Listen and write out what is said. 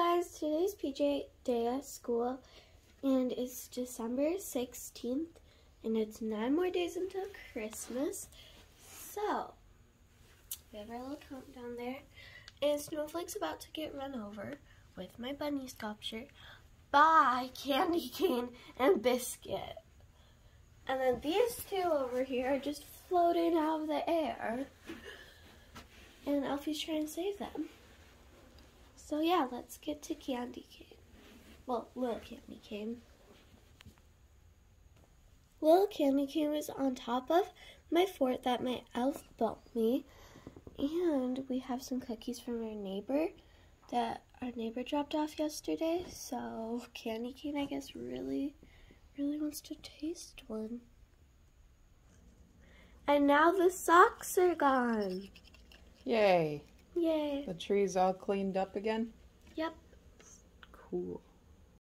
guys, today's PJ day at school and it's December 16th and it's nine more days until Christmas. So, we have our little countdown there and Snowflake's about to get run over with my bunny sculpture by Candy Cane and Biscuit. And then these two over here are just floating out of the air. And Elfie's trying to save them. So yeah, let's get to Candy Cane. Well, Little Candy Cane. Little Candy Cane was on top of my fort that my elf built me. And we have some cookies from our neighbor that our neighbor dropped off yesterday. So Candy Cane, I guess, really, really wants to taste one. And now the socks are gone. Yay. Yay. The tree's all cleaned up again? Yep. Cool.